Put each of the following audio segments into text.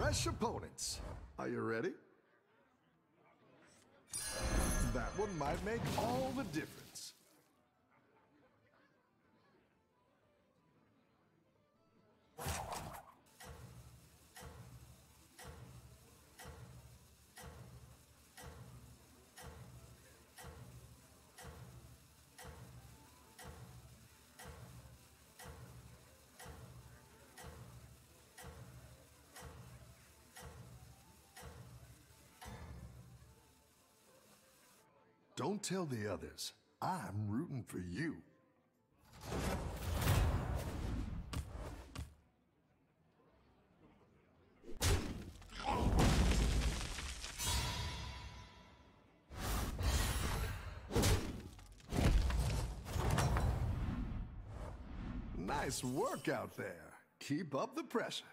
Fresh opponents. Are you ready? That one might make all the difference. Don't tell the others. I'm rooting for you. Nice work out there. Keep up the pressure.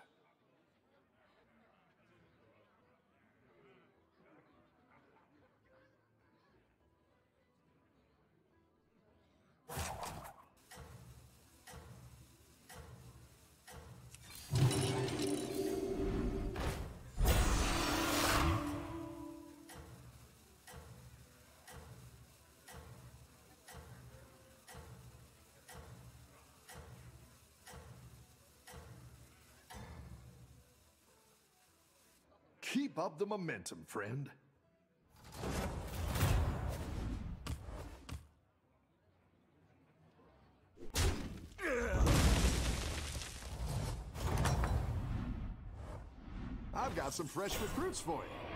Keep up the momentum, friend. I've got some fresh recruits for you.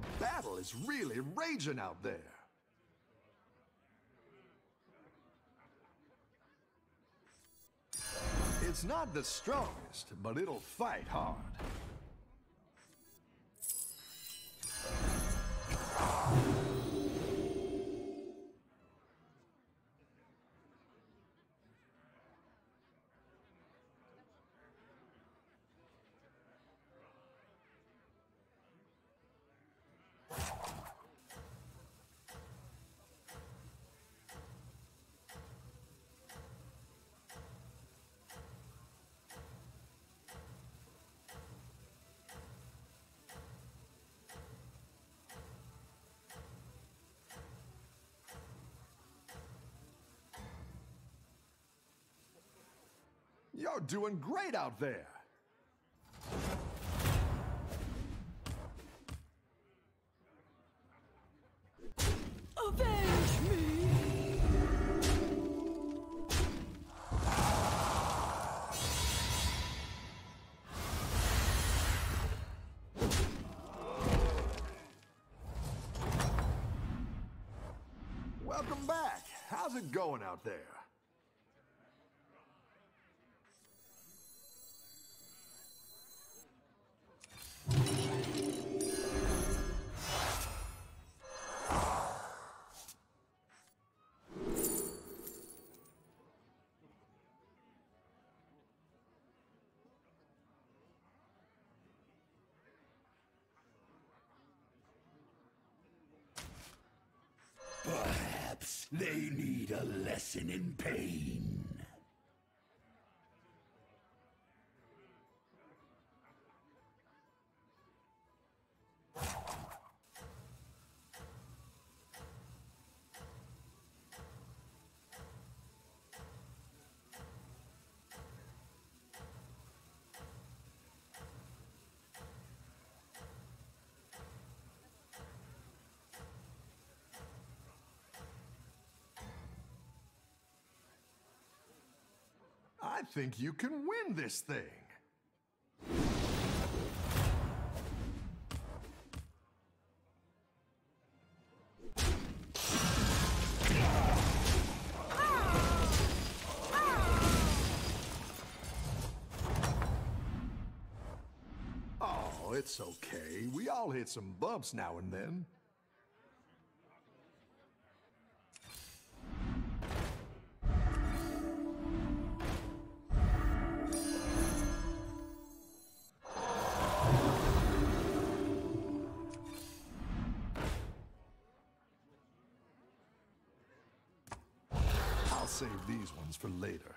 The battle is really raging out there. It's not the strongest, but it'll fight hard. You're doing great out there. Avenge me! Welcome back. How's it going out there? They need a lesson in pain. Think you can win this thing. Oh, it's okay. We all hit some bumps now and then. For later.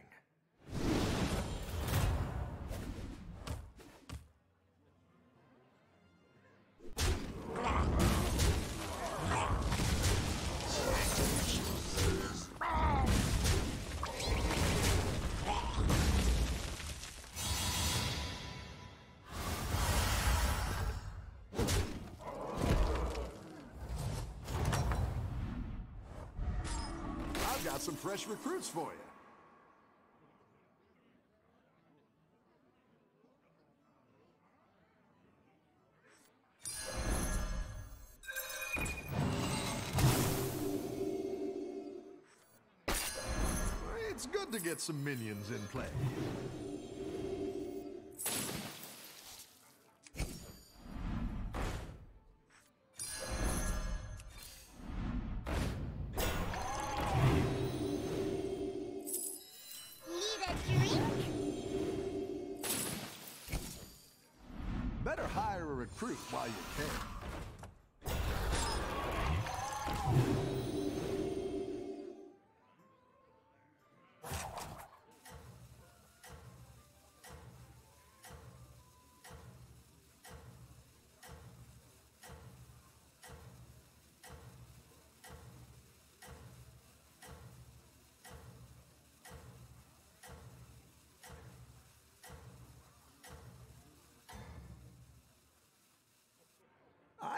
Fresh recruits for you. It's good to get some minions in play.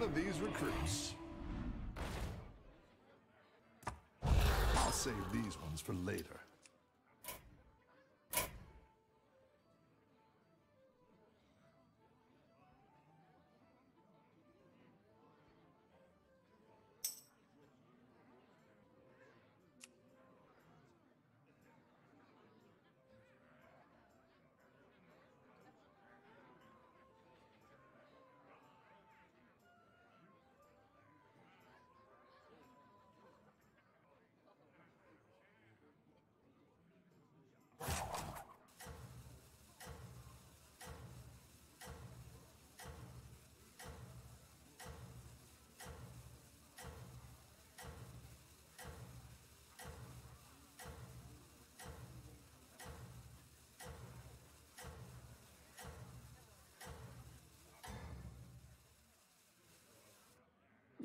One of these recruits. I'll save these ones for later.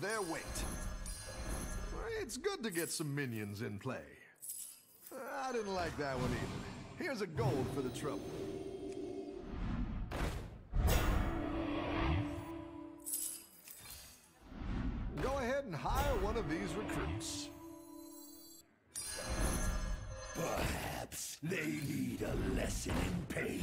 Their weight. It's good to get some minions in play. I didn't like that one either. Here's a gold for the trouble. Go ahead and hire one of these recruits. Perhaps they need a lesson in pain.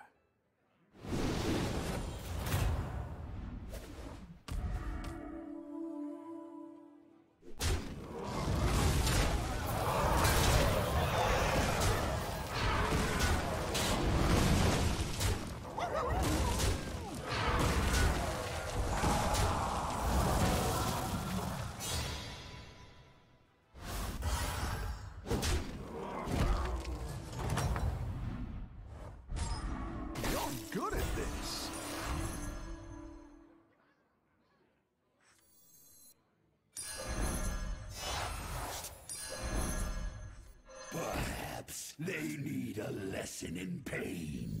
A lesson in pain.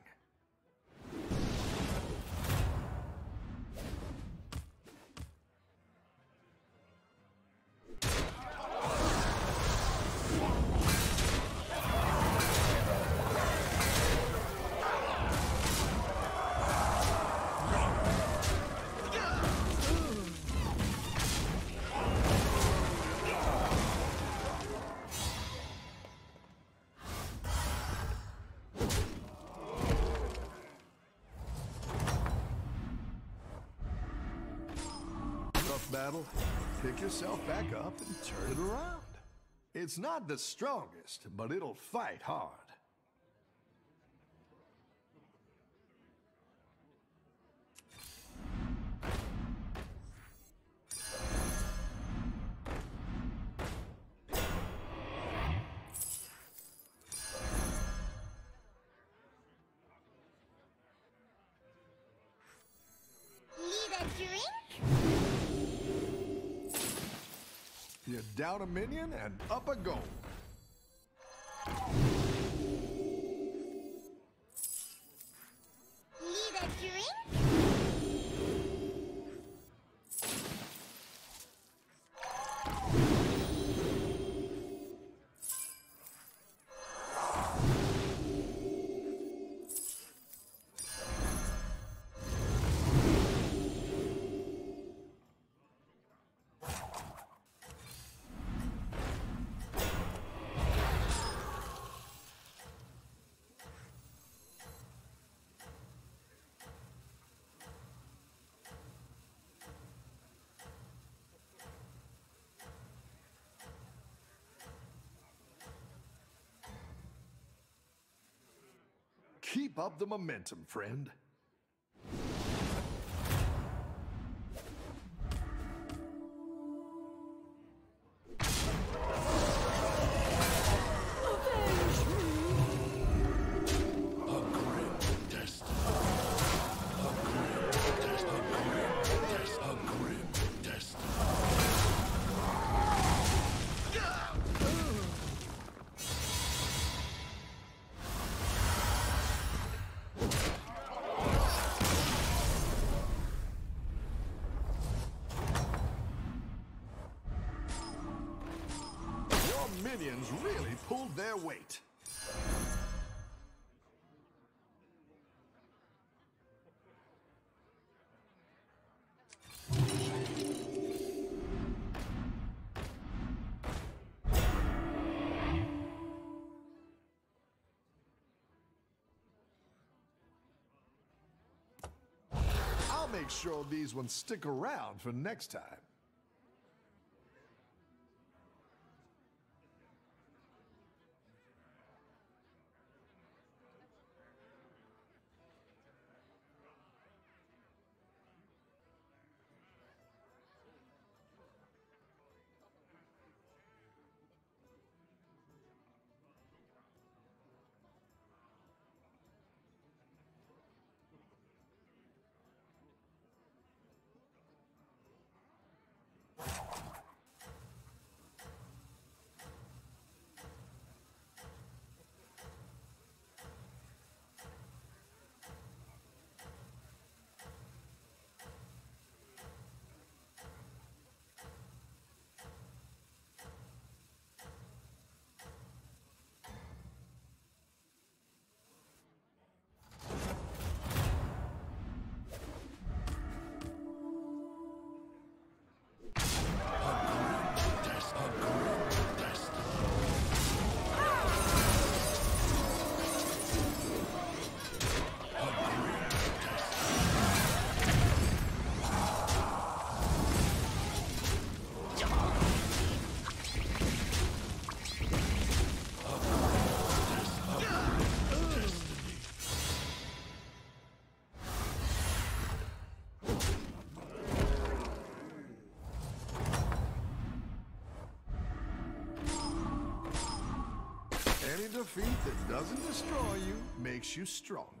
Tough battle, pick yourself back up and turn it around. It's not the strongest, but it'll fight hard. Down a minion and up a goal. Up the momentum, friend. Make sure these ones stick around for next time. Defeat that doesn't destroy you makes you stronger.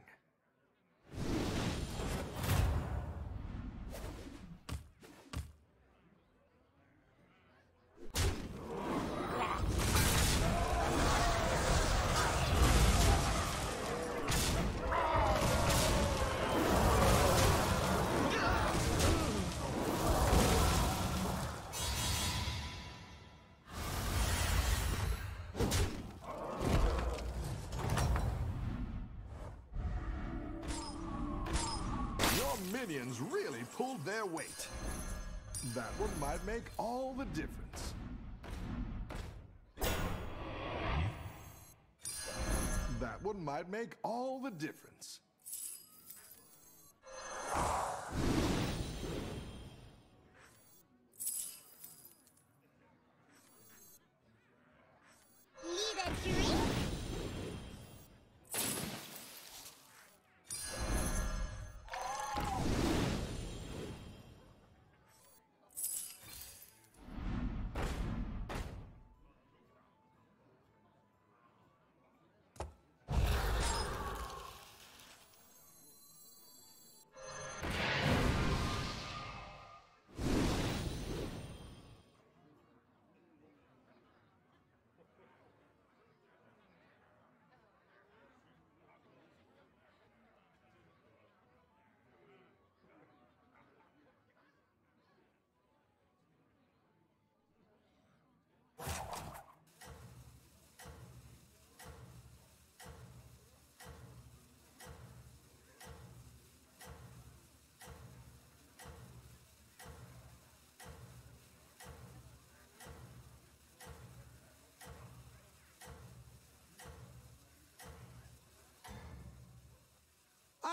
Their weight. That one might make all the difference. That one might make all the difference.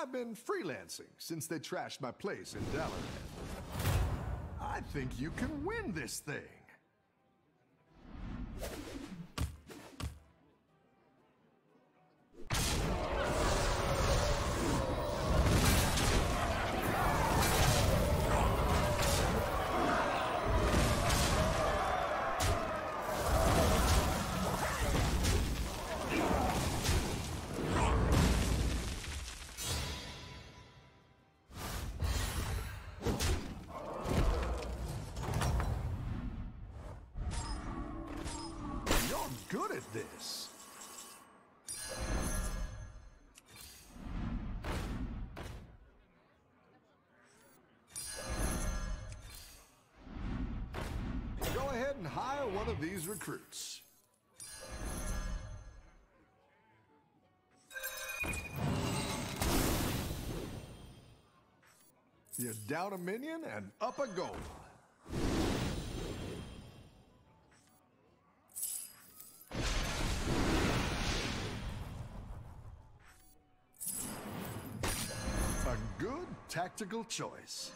I've been freelancing since they trashed my place in Dalaran. I think you can win this thing. These recruits. You're down a minion and up a gold. A good tactical choice.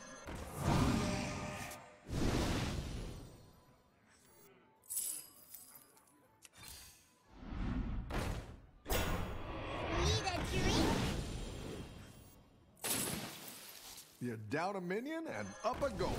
Down a minion and up a gold.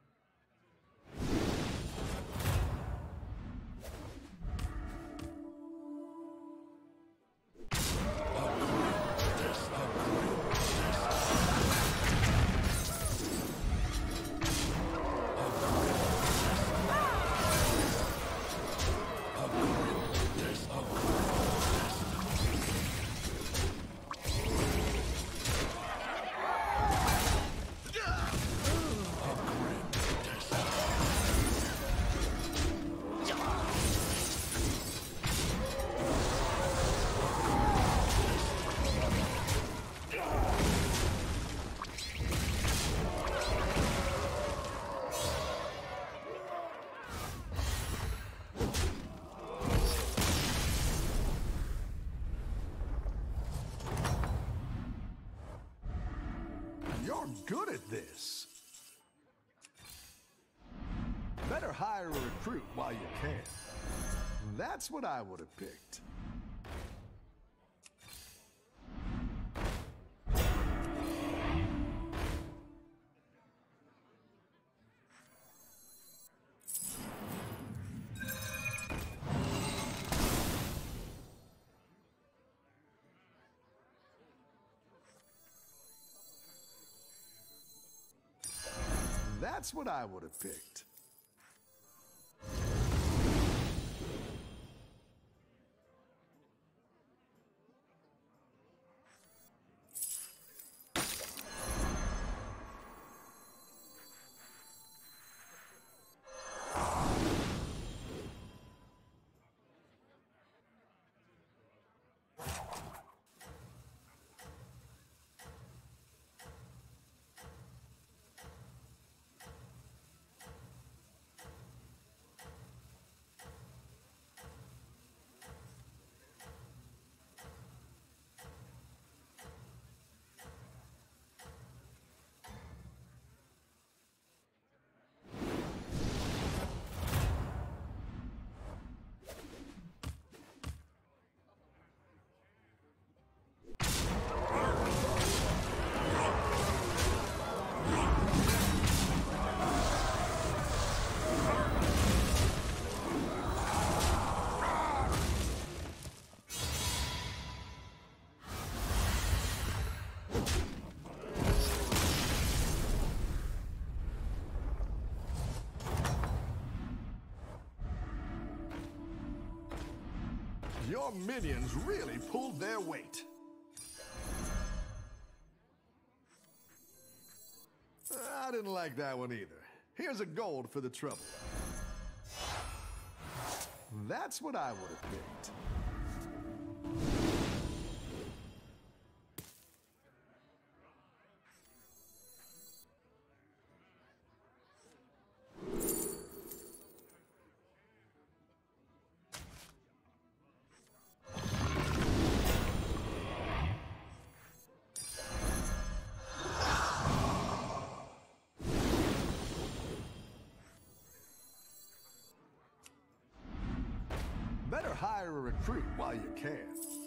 While you can. That's what I would have picked. That's what I would have picked. Your minions really pulled their weight. I didn't like that one either. Here's a gold for the trouble. That's what I would have picked. Better hire a recruit while you can.